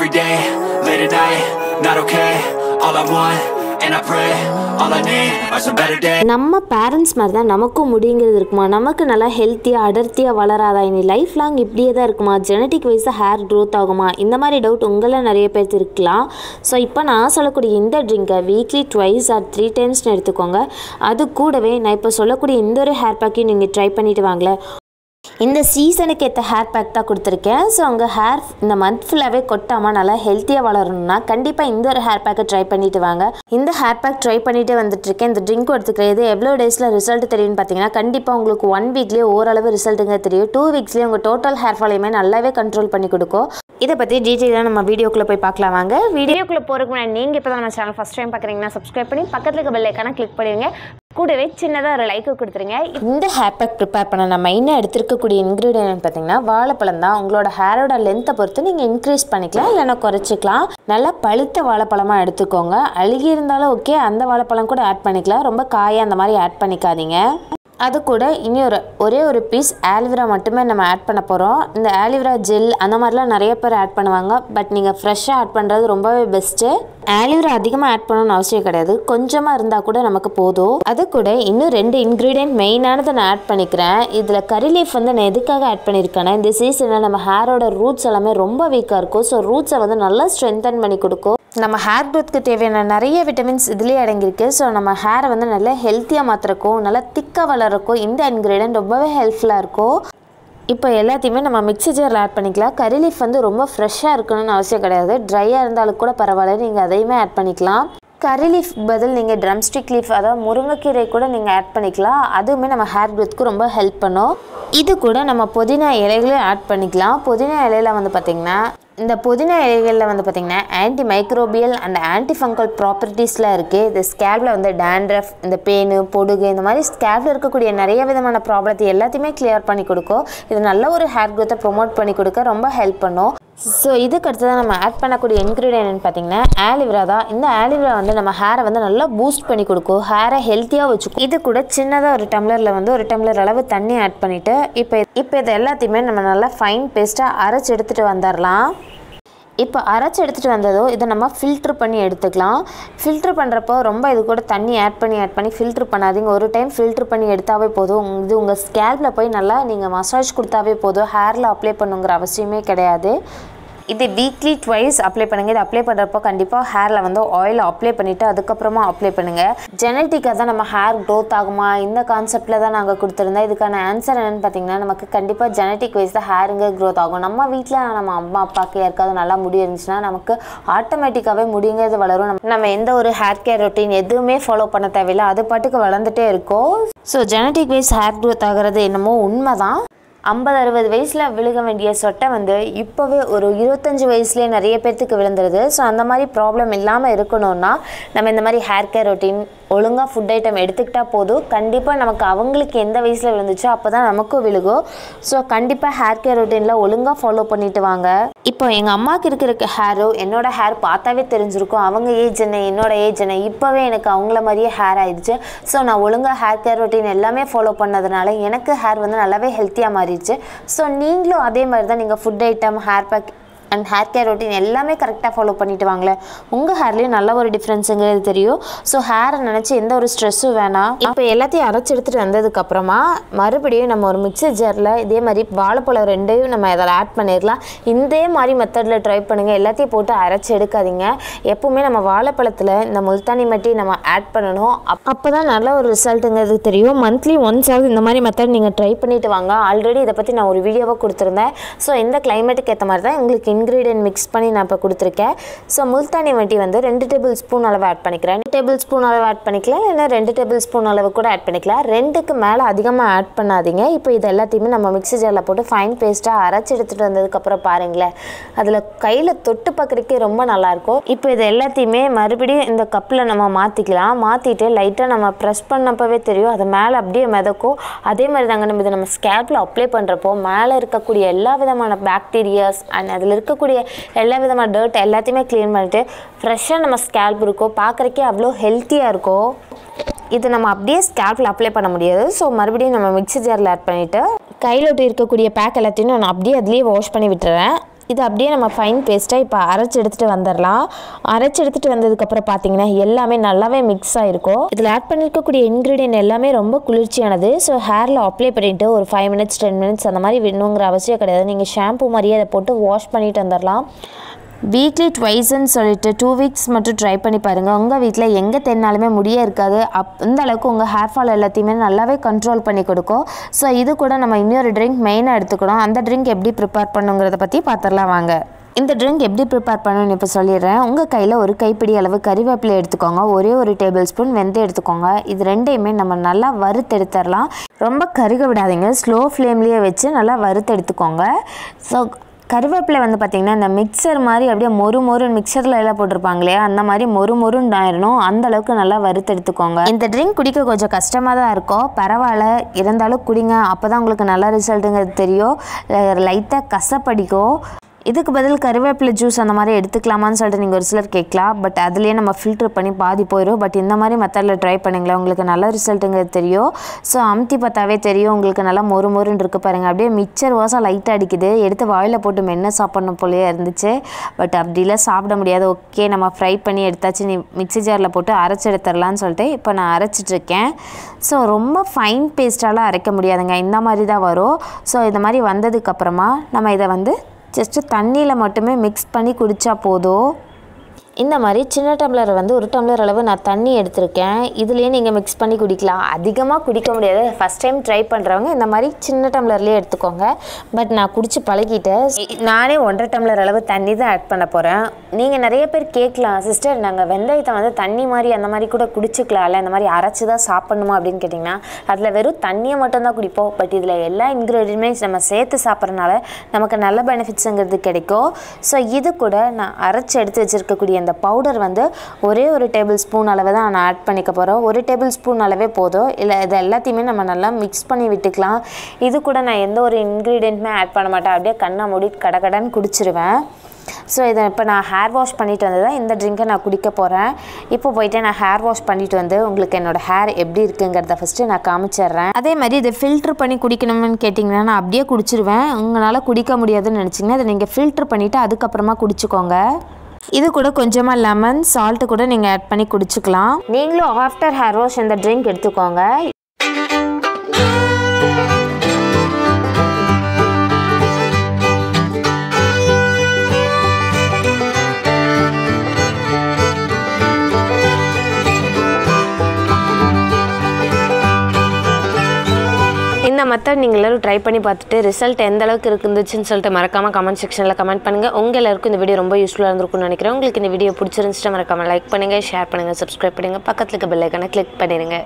Every day, late at night, not okay All I want, and I pray All I need are some better days. நம்ம parents மாதிரி தான் நமக்கும் முடிங்கிறது இருக்குமா? நமக்கு நல்லா ஹெல்த்தியாக அடர்த்தியாக வளராதா? இனி லைஃப் லாங் இப்படியே தான் இருக்குமா ஜெனட்டிக் வைஸாக ஹேர் க்ரோத் ஆகுமா? இந்த மாதிரி டவுட் உங்களை நிறைய பேர் இருக்கலாம். ஸோ இப்போ நான் சொல்லக்கூடிய இந்த ட்ரிங்கை வீக்லி ட்வைஸ் ஆர் த்ரீ டைம்ஸ்னு எடுத்துக்கோங்க. அது கூடவே நான் இப்போ சொல்லக்கூடிய இந்த ஒரு ஹேர் பேக்கையும் நீங்கள் ட்ரை பண்ணிவிட்டு வாங்களேன். இந்த சீசனுக்கு ஏற்ற ஹேர் பேக் தான் கொடுத்துருக்கேன். ஸோ உங்கள் ஹேர் இந்த மந்த் ஃபுல்லாகவே கொட்டாமல் நல்லா ஹெல்த்தியாக வளரணும்னா கண்டிப்பாக இந்த ஒரு ஹேர் பேக்கை ட்ரை பண்ணிட்டு வாங்க. இந்த ஹேர் பேக் ட்ரை பண்ணிட்டு வந்துட்டுருக்கேன். இந்த ட்ரிங்க் எடுத்துக்கிறது எவ்வளோ டேஸில் ரிசல்ட் தெரியும்னு பார்த்தீங்கன்னா கண்டிப்பாக உங்களுக்கு ஒன் வீக்லேயே ஓரளவு ரிசல்ட்டுங்க தெரியும். டூ வீக்ஸ்லேயே உங்கள் டோட்டல் ஹேர் ஃபாலையுமே நல்லாவே கண்ட்ரோல் பண்ணி கொடுக்கும். இதை பற்றி டீட்டெயிலாக நம்ம வீடியோக்குள்ளே போய் பார்க்கலாம் வாங்க. வீடியோக்குள்ளே போகிறதுக்கு முன்னாடி நீங்கள் இப்போ தான் நம்ம சேனல் ஃபஸ்ட் டைம் பார்க்குறீங்கன்னா சப்ஸ்கிரைப் பண்ணி பக்கத்தில் இருக்க பெல் கிளிக் பண்ணிடுங்க. கூடவே சின்னதாக ஒரு லைக்கு கொடுத்துருங்க. இந்த ஹேர் பேக் ப்ரிப்பேர் பண்ண நான் மெயினாக எடுத்துருக்கக்கூடிய இன்க்ரீடியன்ட் பார்த்தீங்கன்னா வாழைப்பழம் தான். உங்களோட ஹேரோட லென்த்தை பொறுத்து நீங்கள் இன்க்ரீஸ் பண்ணிக்கலாம் இல்லைன்னா குறைச்சிக்கலாம். நல்லா பழுத்த வாழைப்பழமாக எடுத்துக்கோங்க. அழுகி இருந்தாலும் ஓகே அந்த வாழைப்பழம் கூட ஆட் பண்ணிக்கலாம். ரொம்ப காயாக அந்த மாதிரி ஆட் பண்ணிக்காதீங்க. அது கூட இனி ஒரு ஒரே ஒரு பீஸ் ஆலிவிரா மட்டுமே நம்ம ஆட் பண்ண போகிறோம் இந்த ஆலிவிரா ஜெல் அந்த மாதிரிலாம் நிறைய பேர் ஆட் பண்ணுவாங்க. பட் நீங்கள் ஃப்ரெஷ்ஷாக ஆட் பண்ணுறது ரொம்பவே பெஸ்ட்டு ஆலிவிரா அதிகமாக ஆட் பண்ணணும்னு அவசியம் கிடையாது. கொஞ்சமாக இருந்தால் கூட நமக்கு போதும். அது கூட இன்னும் ரெண்டு இன்க்ரீடியன்ட் மெயினானதை நான் ஆட் பண்ணிக்கிறேன். இதில் கறி லீஃப் வந்து நான் எதுக்காக ஆட் பண்ணியிருக்கேன்னா இந்த சீசனில் நம்ம ஹேரோட ரூட்ஸ் எல்லாமே ரொம்ப வீக்காக இருக்கும். ஸோ ரூட்ஸை வந்து நல்லா ஸ்ட்ரென்தன் பண்ணி கொடுக்கும். நம்ம ஹேர் க்ரோத்துக்கு தேவையான நிறைய விட்டமின்ஸ் இதுலேயே அடங்கியிருக்கு. ஸோ நம்ம ஹேரை வந்து நல்லா ஹெல்த்தியாக மாற்றுறக்கும் நல்லா திக்காக வளர்றக்கும் இந்த இன்க்ரீடியன்ட் ரொம்பவே ஹெல்ப்ஃபுல்லாக இருக்கும். இப்போ எல்லாத்தையுமே நம்ம மிக்ஸி ஜாரில் ஆட் பண்ணிக்கலாம். கறி லீஃப் வந்து ரொம்ப ஃப்ரெஷ்ஷாக இருக்கணும்னு அவசியம் கிடையாது. ட்ரையாக இருந்தாலும் கூட பரவாயில்ல. நீங்கள் அதையுமே ஆட் பண்ணிக்கலாம். கறி லீஃப் பதில் நீங்கள் ட்ரம்ஸ்டிக் லீஃப் அதாவது முருங்கைக்கீரை கூட நீங்கள் ஆட் பண்ணிக்கலாம். அதுவுமே நம்ம ஹேர் க்ரோத்துக்கு ரொம்ப ஹெல்ப் பண்ணும். இது கூட நம்ம புதினா இலைகளையும் ஆட் பண்ணிக்கலாம். புதினா இலையில வந்து பார்த்திங்கன்னா இந்த புதினா இலைகளில் வந்து பார்த்திங்கன்னா anti microbial and anti fungal ப்ராப்பர்ட்டிஸ்லாம் இருக்குது இது ஸ்கேல்பில் வந்து டேண்ட்ரஃப் இந்த பேனு பொடுகு இந்த மாதிரி ஸ்கேல்பில் இருக்கக்கூடிய நிறைய விதமான ப்ராப்ளத்தை எல்லாத்தையுமே கிளியர் பண்ணி கொடுக்கும். இது நல்ல ஒரு ஹேர் க்ரோத்தை ப்ரொமோட் பண்ணி கொடுக்க ரொம்ப ஹெல்ப் பண்ணும். ஸோ இதுக்கு அடுத்ததான் நம்ம ஆட் பண்ணக்கூடிய இன்க்ரீடியன்ட் பார்த்தீங்கன்னா ஆலிவ்ரா தான். இந்த ஆலிவ்ரா வந்து நம்ம ஹேரை வந்து நல்லா பூஸ்ட் பண்ணி கொடுக்கும். ஹேரை ஹெல்த்தியாக வச்சுக்கும். இது கூட சின்னதாக ஒரு டம்ளரில் வந்து ஒரு டம்ளர் அளவு தண்ணி ஆட் பண்ணிவிட்டு இப்போ இப்போ இது எல்லாத்தையுமே நம்ம நல்லா ஃபைன் பேஸ்ட்டாக அரைச்சி எடுத்துகிட்டு வந்துடலாம் இப்போ அரைச்சி எடுத்துகிட்டு வந்ததோ இதை நம்ம ஃபில்ட்ரு பண்ணி எடுத்துக்கலாம். ஃபில்ட்ரு பண்ணுறப்போ ரொம்ப இது கூட தண்ணி ஆட் பண்ணி ஆட் பண்ணி ஃபில்ட்ரு பண்ணாதீங்க. ஒரு டைம் ஃபில்ட்ரு பண்ணி எடுத்தாவே போதும். இது உங்கள் ஸ்கேல்பில் போய் நல்லா நீங்கள் மசாஜ் கொடுத்தாவே போதும். ஹேரில் அப்ளை பண்ணுங்கிற அவசியமே கிடையாது. இது வீக்லி ட்வைஸ் அப்ளை பண்ணுங்கள் இது அப்ளை பண்ணுறப்போ கண்டிப்பாக ஹேரில் வந்து ஆயில் அப்ளை பண்ணிவிட்டு அதுக்கப்புறமா அப்ளை பண்ணுங்கள் ஜெனட்டிக்காக தான் நம்ம ஹேர் க்ரோத் ஆகுமா? இந்த கான்செப்டில் தான் நாங்கள் கொடுத்துருந்தோம். இதுக்கான ஆன்சர் என்னென்னு பார்த்தீங்கன்னா நமக்கு கண்டிப்பாக ஜெனட்டிக் வைஸ் தான் ஹேருங்க க்ரோத் ஆகும். நம்ம வீட்டில் நம்ம அம்மா அப்பாவுக்கு யாருக்காவது நல்லா முடி இருந்துச்சுன்னா நமக்கு ஆட்டோமேட்டிக்காகவே முடிங்கிறது வளரும். நம்ம- நம்ம எந்த ஒரு ஹேர் கேர் ரொட்டீன் எதுவுமே ஃபாலோ பண்ண தேவையில்லை. அது பாட்டுக்கு வளர்ந்துட்டே இருக்கும். So genetic wise hair growth ஆகிறது என்னமோ உண்மை தான் ஐம்பது அறுபது வயசில் விழுக வேண்டிய சொட்டை வந்து இப்போவே ஒரு இருபத்தஞ்சி வயசுலேயே நிறைய பேர்த்துக்கு விழுந்துருது. ஸோ அந்த மாதிரி ப்ராப்ளம் இல்லாமல் இருக்கணும்னா நம்ம இந்த மாதிரி ஹேர் கேர் ரொட்டீன் ஒழுங்காக ஃபுட் ஐட்டம் எடுத்துக்கிட்டால் போதும். கண்டிப்பாக நமக்கு அவங்களுக்கு எந்த வயசில் விழுந்துச்சோ அப்போ தான் நமக்கும் விழுகும். ஸோ கண்டிப்பாக ஹேர் கேர் ரொட்டீனில் ஒழுங்காக ஃபாலோ பண்ணிட்டு வாங்க. இப்போ எங்கள் அம்மாவுக்கு இருக்கிற ஹேரோ என்னோடய ஹேர் பார்த்தாவே தெரிஞ்சிருக்கும். அவங்க ஏஜ் என்ன என்னோடய ஏஜ் என்ன இப்போவே எனக்கு அவங்கள மாதிரியே ஹேர் ஆயிடுச்சு. ஸோ நான் ஒழுங்காக ஹேர் கேர் ரொட்டீன் எல்லாமே ஃபாலோ பண்ணதுனால எனக்கு ஹேர் வந்து நல்லாவே ஹெல்த்தியாக மாறிடுச்சு. ஸோ நீங்களும் அதே மாதிரி தான் நீங்கள் food item hair pack and hair care routine எல்லாமே கரெக்டாக ஃபாலோ பண்ணிட்டு வாங்களேன். உங்கள் ஹேர்லேயும் நல்ல ஒரு டிஃப்ரென்ஸுங்கிறது தெரியும். ஸோ ஹேரை நினச்சி எந்த ஒரு ஸ்ட்ரெஸ்ஸும் வேணாம். இப்போ எல்லாத்தையும் அரைச்சி எடுத்துகிட்டு வந்ததுக்கப்புறமா மறுபடியும் நம்ம ஒரு மிக்சர் ஜாரில் இதே மாதிரி வாழைப்பழம் ரெண்டையும் நம்ம அதில் ஆட் பண்ணிடலாம். இதே மாதிரி மெத்தடில் ட்ரை பண்ணுங்கள் எல்லாத்தையும் போட்டு அரைச்சி எடுக்காதீங்க. எப்பவுமே நம்ம வாழைப்பழத்தில் இந்த முல்தானி மட்டி நம்ம ஆட் பண்ணணும். அப்போ தான் நல்ல ஒரு ரிசல்ட்டுங்கிறது தெரியும். மந்த்லி ஒன்ஸ் ஆகுது இந்த மாதிரி மெத்தட் நீங்கள் ட்ரை பண்ணிட்டு வாங்க. ஆல்ரெடி இதை பற்றி நான் ஒரு வீடியோவாக கொடுத்துருந்தேன். ஸோ இந்த கிளைமேட்டுக்கு ஏற்ற மாதிரி தான் உங்களுக்கு இன்க்ரீடியன்ட் மிக்ஸ் பண்ணி நான் இப்போ கொடுத்துருக்கேன். ஸோ முல்தானி வட்டி வந்து ரெண்டு டேபிள் ஸ்பூன் அளவு ஆட் பண்ணிக்கிறேன். ரெண்டு டேபிள் ஸ்பூன் அளவு ஆட் பண்ணிக்கலாம் இல்லைன்னா ரெண்டு டேபிள் ஸ்பூன் அளவு கூட ஆட் பண்ணிக்கலாம். ரெண்டுக்கு மேலே அதிகமாக ஆட் பண்ணாதீங்க. இப்போ இது எல்லாத்தையுமே நம்ம மிக்ஸி ஜாரில் போட்டு ஃபைன் பேஸ்ட்டாக அரைச்சி எடுத்துகிட்டு வந்ததுக்கப்புறம் பாருங்களேன். அதில் கையில் தொட்டு பார்க்குறக்கே ரொம்ப நல்லாயிருக்கும் இப்போ இது எல்லாத்தையுமே மறுபடியும் இந்த கப்பில் நம்ம மாற்றிக்கலாம் மாற்றிட்டு லைட்டாக நம்ம ப்ரெஸ் பண்ணப்பவே தெரியும். அது மேலே அப்படியே மிதக்கும். அதே மாதிரி தாங்க நம்ம இதை நம்ம ஸ்கேல்பில் அப்ளை பண்ணுறப்போ மேலே இருக்கக்கூடிய எல்லா விதமான பாக்டீரியாஸ் அண்ட் அதில் இருக்கக்கூடிய எல்லா விதமான டர்ட் எல்லாத்தையுமே க்ளீன் பண்ணிட்டு ஃப்ரெஷ்ஷாக நம்ம ஸ்கேல்ப் இருக்கும் பார்க்குறக்கே அவ்வளோ ஹெல்த்தியாக இருக்கும் இது நம்ம அப்படியே ஸ்கேல்பில் அப்ளை பண்ண முடியாது. ஸோ மறுபடியும் நம்ம மிக்சி ஜாரில் ஆட் பண்ணிவிட்டு கையில் ஒட்டி இருக்கக்கூடிய பேக் எல்லாத்தையும் நான் அப்படியே அதுலேயே வாஷ் பண்ணி விட்டுறேன் இது அப்படியே நம்ம ஃபைன் பேஸ்ட்டாக இப்போ அரைச்சி எடுத்துகிட்டு வந்துடலாம். அரைச்சி எடுத்துகிட்டு வந்ததுக்கப்புறம் பார்த்தீங்கன்னா எல்லாமே நல்லாவே மிக்ஸ் ஆகிருக்கும் இதில் ஆட் பண்ணியிருக்கக்கூடிய இன்க்ரீடியன்ட் எல்லாமே ரொம்ப குளிர்ச்சியானது. ஸோ ஹேரில் அப்ளை பண்ணிவிட்டு ஒரு ஃபைவ் மினிட்ஸ் டென் மினிட்ஸ் அந்த மாதிரி விடணுங்கிற அவசியம் கிடையாது. நீங்கள் ஷாம்பு மாதிரியே அதை போட்டு வாஷ் பண்ணிட்டு வந்துடலாம். வீக்லி ட்வைஸ்ன்னு சொல்லிட்டு டூ வீக்ஸ் மட்டும் ட்ரை பண்ணி பாருங்கள் உங்கள் வீட்டில் எங்கே தென்னாலுமே முடியே இருக்காது. அப் இந்த அளவுக்கு உங்கள் ஹேர் ஃபால் எல்லாத்தையுமே நல்லாவே கண்ட்ரோல் பண்ணி கொடுக்கும். ஸோ இது கூட நம்ம இன்னொரு ட்ரிங்க் மெயினாக எடுத்துக்கணும். அந்த ட்ரிங்க் எப்படி ப்ரிப்பேர் பண்ணுங்கிறத பற்றி பார்த்துடலாம் வாங்க. இந்த ட்ரிங்க் எப்படி ப்ரிப்பேர் பண்ணணும்னு இப்போ சொல்லிடுறேன். உங்கள் கையில் ஒரு கைப்பிடி அளவு கறிவேப்பிலை எடுத்துக்கோங்க. ஒரே ஒரு டேபிள் ஸ்பூன் வெந்தயம் எடுத்துக்கோங்க. இது ரெண்டையுமே நம்ம நல்லா வறுத்து எடுத்துடலாம் ரொம்ப கருக விடாதீங்க. ஸ்லோ ஃப்ளேம்லேயே வச்சு நல்லா வறுத்து எடுத்துக்கோங்க ஸோ கருவேப்பிலை வந்து பார்த்திங்கன்னா இந்த மிக்சர் மாதிரி அப்படியே மொறு மொறு மிக்சரில் எல்லாம் போட்டிருப்பாங்களே அந்த மாதிரி மொறு மொறுன்னு ஆயிடணும். அந்தளவுக்கு நல்லா வறுத்தெடுத்துக்கோங்க இந்த ட்ரிங்க் குடிக்க கொஞ்சம் கஷ்டமாக தான் இருக்கும். பரவாயில்ல. இருந்தாலும் குடிங்க. அப்போ தான் உங்களுக்கு நல்ல ரிசல்ட்டுங்கிறது தெரியும். லைட்டாக கசப்படிக்கும். இதுக்கு பதில் கருவேப்பிலை ஜூஸ் அந்த மாதிரி எடுத்துக்கலாமான்னு சொல்லிட்டு நீங்கள் ஒரு சிலர் கேட்கலாம். பட் அதுலேயே நம்ம ஃபில்டர் பண்ணி பாதி போயிடும் பட் இந்த மாதிரி மெத்தடில் ட்ரை பண்ணுங்களேன் உங்களுக்கு நல்ல ரிசல்ட்டுங்கிறது தெரியும். ஸோ அமுத்தி பார்த்தாவே தெரியும். உங்களுக்கு நல்லா மொறு மொறுன்னு இருக்கு பாருங்கள் அப்படியே மிச்சர் வாசம் லைட்டாக அடிக்குது. எடுத்து வாயில் போட்டு மென்ன சாப்பிட்ணும் போலயே இருந்துச்சு. பட் அப்படிலாம் சாப்பிட முடியாது. ஓகே நம்ம ஃப்ரை பண்ணி எடுத்தாச்சு. நீ மிக்ஸி ஜாரில் போட்டு அரைச்சி எடுத்துடலான்னு சொல்லிட்டு இப்போ நான் அரைச்சிட்ருக்கேன் ஸோ ரொம்ப ஃபைன் பேஸ்ட்டாலாம் அரைக்க முடியாதுங்க. இந்த மாதிரி தான் வரும். ஸோ இந்த மாதிரி வந்ததுக்கப்புறமா நம்ம இதை வந்து ஜஸ்ட்டு தண்ணியில் மட்டுமே மிக்ஸ் பண்ணி குடித்தா போதும். இந்த மாதிரி சின்ன டம்ளர் வந்து ஒரு டம்ளர் அளவு நான் தண்ணி எடுத்திருக்கேன். இதுலேயே நீங்கள் மிக்ஸ் பண்ணி குடிக்கலாம். அதிகமாக குடிக்க முடியாது. ஃபஸ்ட் டைம் ட்ரை பண்ணுறவங்க இந்த மாதிரி சின்ன டம்ளர்லேயே எடுத்துக்கோங்க. பட் நான் குடிச்சு பழகிட்டேன். நானே ஒன்றரை டம்ளர் அளவு தண்ணி தான் ஆட் பண்ண போகிறேன் நீங்கள் நிறைய பேர் கேட்கலாம் சிஸ்டர் நாங்கள் வெந்தயத்தை வந்து தண்ணி மாதிரி அந்த மாதிரி கூட குடிச்சிக்கலாம்ல. இந்த மாதிரி அரைச்சி தான் சாப்பிட்ணுமா? அப்படின்னு கேட்டிங்கன்னா அதில் வெறும் தண்ணியை மட்டும்தான் குடிப்போம். பட் இதில் எல்லா இன்க்ரீடியன்ட்மே நம்ம சேர்த்து சாப்பிட்றதுனால நமக்கு நல்ல பெனிஃபிட்ஸுங்கிறது கிடைக்கும். ஸோ இது கூட நான் அரைச்சி எடுத்து வச்சுருக்கக்கூடிய இந்த பவுடர் வந்து ஒரே ஒரு டேபிள் ஸ்பூன் அளவு தான் நான் ஆட் பண்ணிக்க போகிறோம் ஒரு டேபிள் ஸ்பூன் அளவே போதும். இல்லை இது எல்லாத்தையுமே நம்ம நல்லா மிக்ஸ் பண்ணி விட்டுக்கலாம். இது கூட நான் எந்த ஒரு இன்க்ரீடியண்ட்டுமே ஆட் பண்ண மாட்டேன். அப்படியே கண்ணை மூடி கடகடன்னு குடிச்சிருவேன். ஸோ இதை இப்போ நான் ஹேர் வாஷ் பண்ணிட்டு வந்து தான் இந்த ட்ரிங்கை நான் குடிக்க போகிறேன் இப்போ போயிட்டு நான் ஹேர் வாஷ் பண்ணிட்டு வந்து உங்களுக்கு என்னோடய ஹேர் எப்படி இருக்குங்கிறத ஃபஸ்ட்டு நான் காமிச்சிடுறேன். அதே மாதிரி இதை ஃபில்ட்ரு பண்ணி குடிக்கணும்னு கேட்டிங்கன்னா நான் அப்படியே குடிச்சிருவேன். உங்களால் குடிக்க முடியாதுன்னு நினச்சிங்கன்னா இதை நீங்கள் ஃபில்ட்ரு பண்ணிவிட்டு அதுக்கப்புறமா குடிச்சிக்கோங்க. இது கூட கொஞ்சமாக லெமன் சால்ட்டு கூட நீங்கள் ஆட் பண்ணி குடிச்சிக்கலாம். நீங்களும் ஆஃப்டர் ஹேர் வாஷ் இந்த ட்ரிங்க் எடுத்துக்கோங்க. இந்த மெத்தட் நீங்கள் எல்லாரும் ட்ரை பண்ணி பார்த்துட்டு ரிசல்ட் எந்த அளவுக்கு இருந்துச்சுன்னு சொல்லிட்டு மறக்காமல் கமெண்ட் செக்ஷனில் கமெண்ட் பண்ணுங்கள் உங்கள் எல்லாருக்கும் இந்த வீடியோ ரொம்ப யூஸ்ஃபுல்லாக இருந்திருக்கும்னு நினைக்கிறேன். உங்களுக்கு இந்த வீடியோ பிடிச்சிருந்துச்சுட்டு மறக்காமல் லைக் பண்ணுங்கள் ஷேர் பண்ணுங்கள் சப்ஸ்கிரைப் பண்ணுங்கள் பக்கத்தில் இருக்க பெல்லைக்கான கிளிக் பண்ணிடுங்க